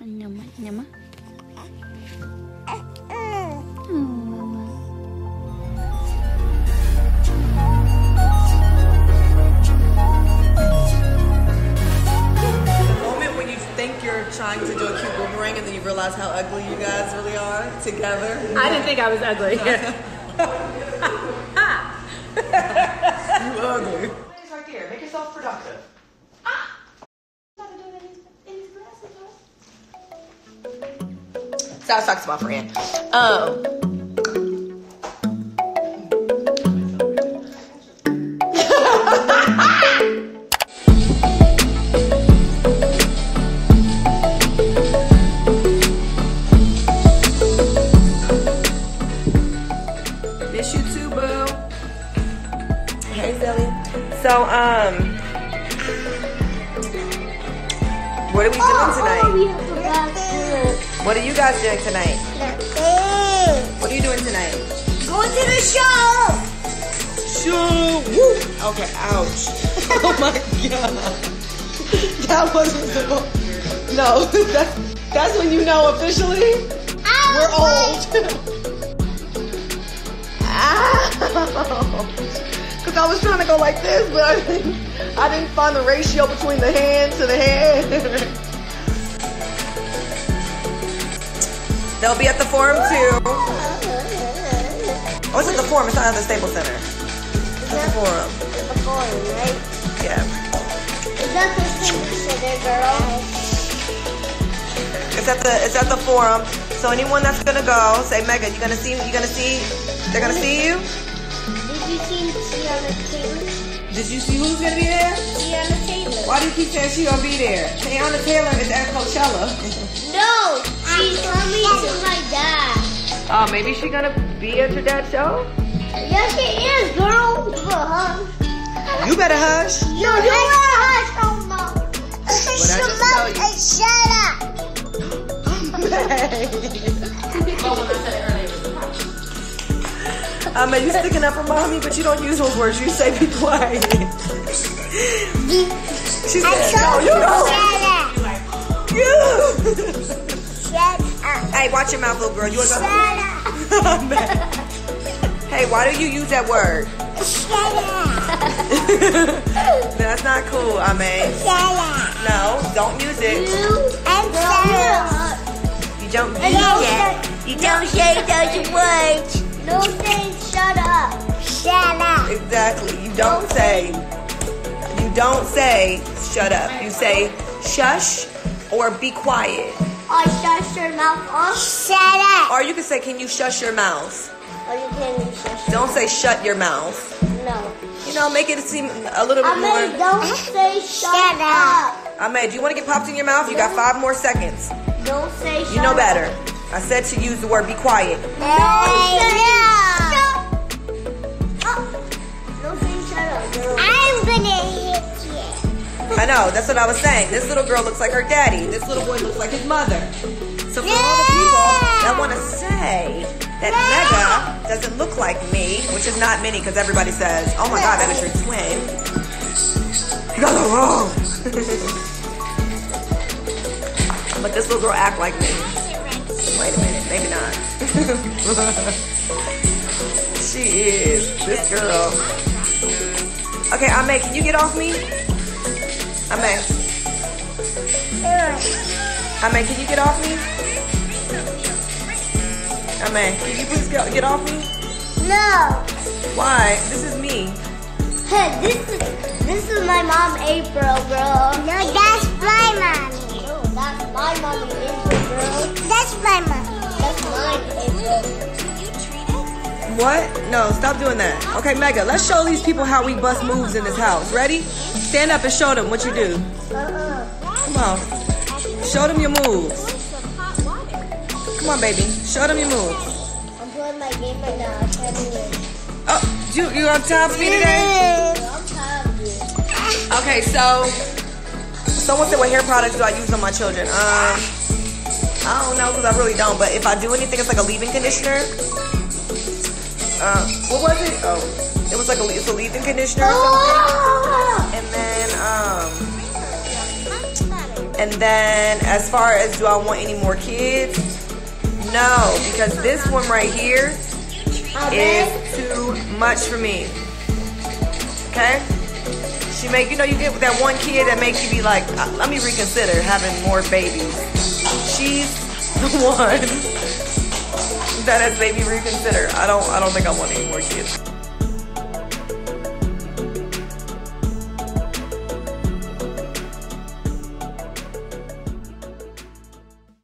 Nyama, nyama. The moment when you think you're trying to do a cute boomerang and then you realize how ugly you guys really are together. I didn't think I was ugly. You ugly. Right there. Make yourself productive. So I was talking to my friend. Um, Miss you too, boo. Hey, Zelly. So, um, what are we doing tonight? We forgot to What are you guys doing tonight? What are you doing tonight? Going to the show. Show. Woo! Okay, ouch. Oh my god. That wasn't supposed. No, that's that's when you know officially we're old. Because I was trying to go like this, but I didn't, I didn't find the ratio between the hand to the head. They'll be at the forum too. Oh, it's at the forum. It's not at the Staples Center. It's at the forum. The phone, right? Yeah. Is that the Staples girl? It's at the it's at the forum. So anyone that's gonna go, say Mega, you gonna see you gonna see they're gonna see you? Did you see Teyana Taylor? Did you see who's gonna be there? Teyana Taylor. Why do you keep saying she gonna be there? Teyana Taylor is at Coachella. No, she's coming to my dad. Oh, maybe she gonna be at your dad's show? Yes, she is, girl. You better hush. no, you are hush. Oh, no. What I just tell you. Shut up. I mean, you sticking up for mommy, but you don't use those words. You say be quiet. She said, no, you don't. Shut up. You. Shut up. Hey, watch your mouth, little girl. You Shut up. Oh, hey, why do you use that word? Shut up. That's not cool, I mean. Shut up. No, don't use it. You And shut up. You don't use it. You don't say those words. No say shut up. Shut up. Exactly. You don't say. You don't say shut up. You say shush or be quiet. Or shut your mouth off. Shut up. Or you can say, can you shush your mouth? Or you can shut Don't say shut your mouth. No. You know, make it seem a little I bit mean, more. don't say shut, up. Ahmed, do you want to get popped in your mouth? You got five more seconds. Don't say shut You know up. better. I said to use the word be quiet. Don't say shut I know, that's what I was saying. This little girl looks like her daddy. This little boy looks like his mother. So for all the people that want to say that Mega doesn't look like me, which is not many because everybody says, oh my God, that is your twin. You guys are wrong. but this little girl act like me. Wait a minute, maybe not. she is. This girl. Okay, Ame, can you get off me? Ame. Ame, can you get off me? Ame, can you please get, get off me? No. Why? This is me. Hey, this is this is my mom Apryl, bro. No, that's my mommy. No, oh, that's my mommy Apryl, bro. That's my mom. That's mine Apryl. What? No, stop doing that. Okay, Mega, let's show these people how we bust moves in this house. Ready? Stand up and show them what you do. Come on. Show them your moves. Come on, baby. Show them your moves. I'm playing my game right now. I can't do it. Oh, you, you on top of me today? Okay, so someone said, "What hair products do I use on my children?" Um, I don't know because I really don't. But if I do anything, it's like a leave-in conditioner. Uh, what was it? Oh, it was like a it's a leave-in conditioner or something. Oh! And then um, And then as far as do I want any more kids? No, because this one right here is too much for me. Okay? She make you know you get with that one kid that makes you be like, uh, let me reconsider having more babies. She's the one that has made me reconsider. I don't I don't think I want any more kids.